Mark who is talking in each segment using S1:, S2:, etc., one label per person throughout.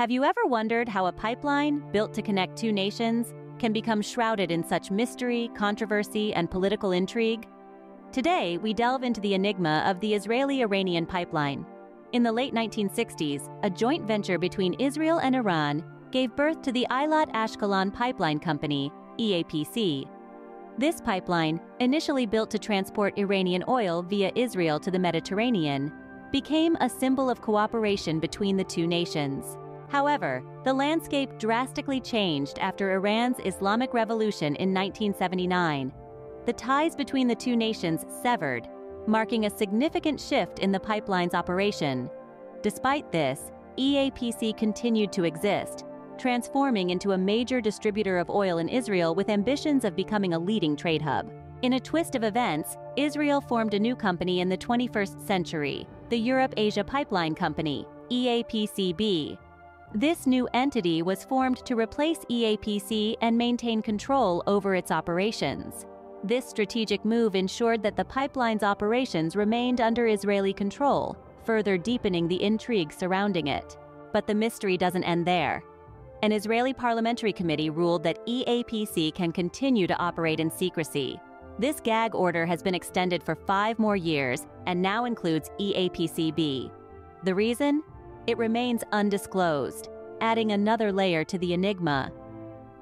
S1: Have you ever wondered how a pipeline, built to connect two nations, can become shrouded in such mystery, controversy, and political intrigue? Today, we delve into the enigma of the Israeli Iranian pipeline. In the late 1960s, a joint venture between Israel and Iran gave birth to the Eilat Ashkelon Pipeline Company, EAPC. This pipeline, initially built to transport Iranian oil via Israel to the Mediterranean, became a symbol of cooperation between the two nations. However, the landscape drastically changed after Iran's Islamic Revolution in 1979. The ties between the two nations severed, marking a significant shift in the pipeline's operation. Despite this, EAPC continued to exist, transforming into a major distributor of oil in Israel with ambitions of becoming a leading trade hub. In a twist of events, Israel formed a new company in the 21st century, the Europe Asia Pipeline Company, EAPCB, this new entity was formed to replace EAPC and maintain control over its operations. This strategic move ensured that the pipeline's operations remained under Israeli control, further deepening the intrigue surrounding it. But the mystery doesn't end there. An Israeli parliamentary committee ruled that EAPC can continue to operate in secrecy. This gag order has been extended for five more years and now includes EAPCB. The reason? it remains undisclosed, adding another layer to the enigma.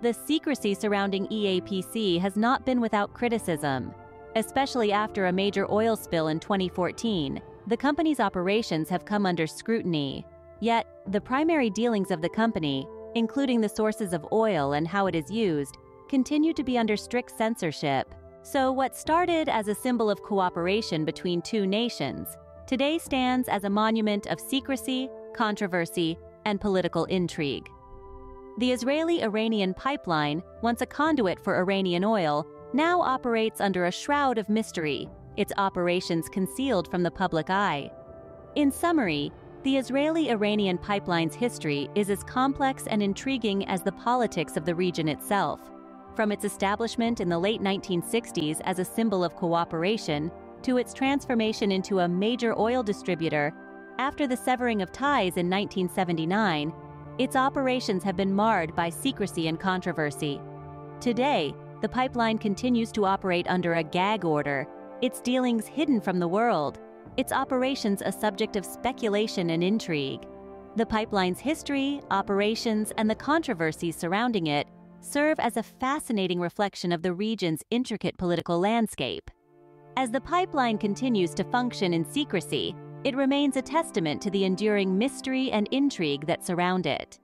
S1: The secrecy surrounding EAPC has not been without criticism. Especially after a major oil spill in 2014, the company's operations have come under scrutiny. Yet, the primary dealings of the company, including the sources of oil and how it is used, continue to be under strict censorship. So, what started as a symbol of cooperation between two nations today stands as a monument of secrecy, controversy, and political intrigue. The Israeli-Iranian pipeline, once a conduit for Iranian oil, now operates under a shroud of mystery, its operations concealed from the public eye. In summary, the Israeli-Iranian pipeline's history is as complex and intriguing as the politics of the region itself. From its establishment in the late 1960s as a symbol of cooperation to its transformation into a major oil distributor, after the severing of ties in 1979, its operations have been marred by secrecy and controversy. Today, the pipeline continues to operate under a gag order, its dealings hidden from the world, its operations a subject of speculation and intrigue. The pipeline's history, operations, and the controversies surrounding it serve as a fascinating reflection of the region's intricate political landscape. As the pipeline continues to function in secrecy, it remains a testament to the enduring mystery and intrigue that surround it.